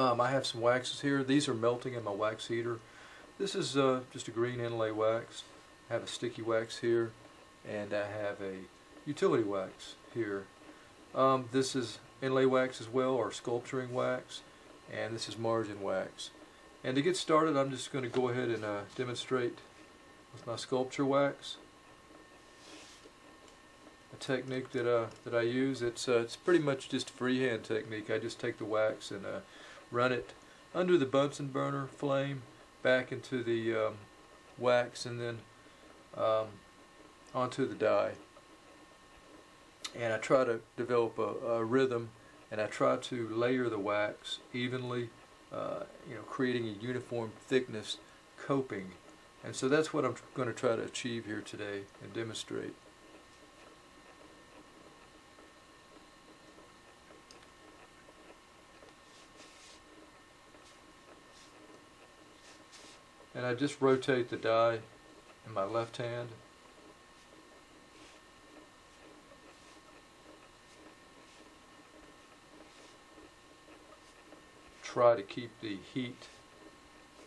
Um, I have some waxes here. These are melting in my wax heater. This is uh, just a green inlay wax. I have a sticky wax here and I have a utility wax here. Um, this is inlay wax as well or sculpturing wax and this is margin wax. And to get started I'm just going to go ahead and uh, demonstrate with my sculpture wax a technique that uh, that I use. It's uh, it's pretty much just a freehand technique. I just take the wax and uh, run it under the Bunsen burner flame back into the um, wax and then um, onto the die. And I try to develop a, a, rhythm and I try to layer the wax evenly, uh, you know, creating a uniform thickness coping. And so that's what I'm going to try to achieve here today and demonstrate. And I just rotate the die in my left hand. Try to keep the heat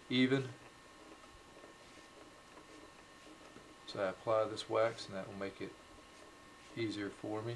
even. So I apply this wax and that will make it easier for me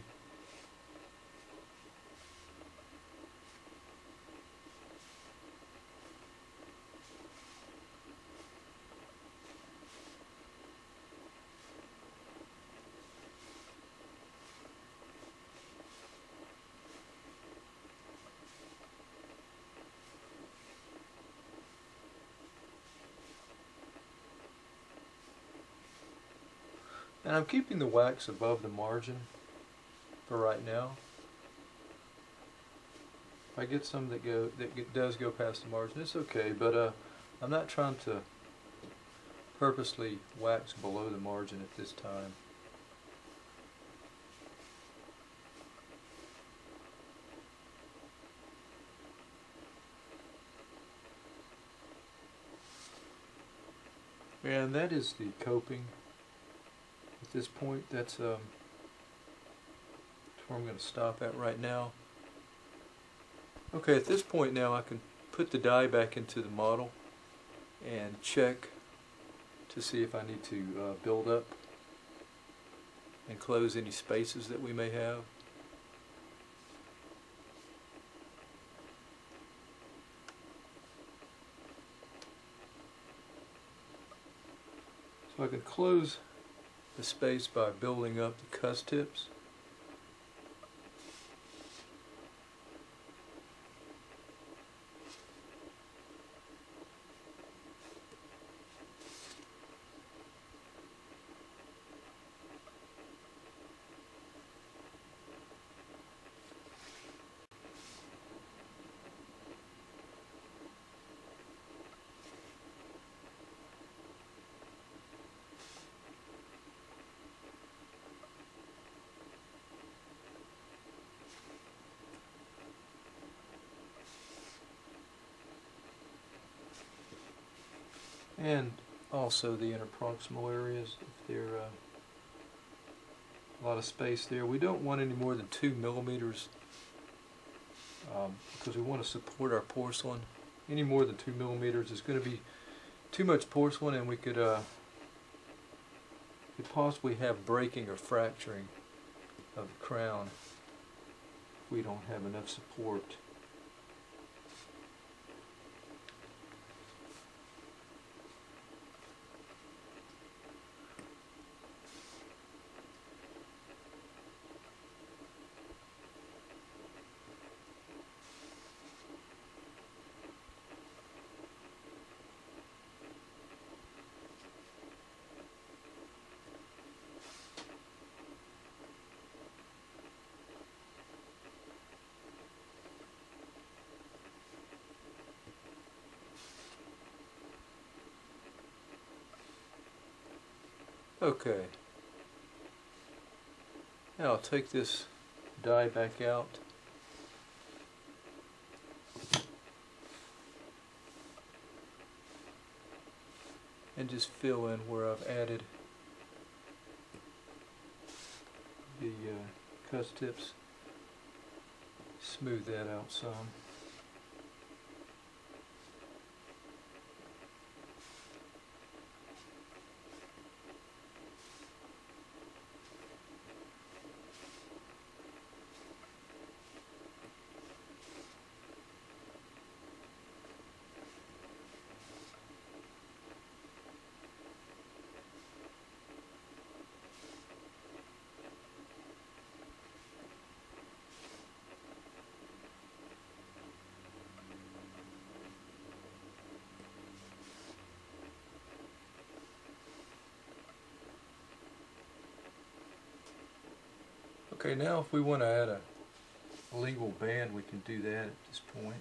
And I'm keeping the wax above the margin for right now. If I get some that go that does go past the margin, it's okay. But uh, I'm not trying to purposely wax below the margin at this time. And that is the coping this point that's, um, that's where I'm going to stop at right now. Okay, at this point now I can put the die back into the model and check to see if I need to uh, build up and close any spaces that we may have. So I can close the space by building up the cusp tips. And also the interproximal areas if they're uh, a lot of space there. We don't want any more than two millimeters um, because we want to support our porcelain. Any more than two millimeters is going to be too much porcelain and we could, uh, could possibly have breaking or fracturing of the crown if we don't have enough support. Okay. Now I'll take this die back out. And just fill in where I've added the uh, cusp tips. Smooth that out some. Okay, now if we want to add a, lingual band, we can do that at this point.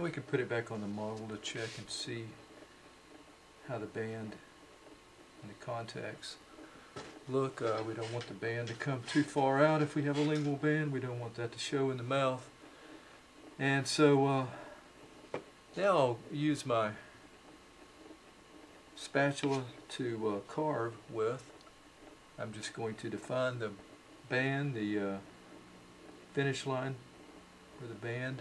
And we can put it back on the model to check and see how the band and the contacts look. Uh, we don't want the band to come too far out if we have a lingual band. We don't want that to show in the mouth. And so uh, now I'll use my spatula to uh, carve with. I'm just going to define the band, the uh, finish line for the band.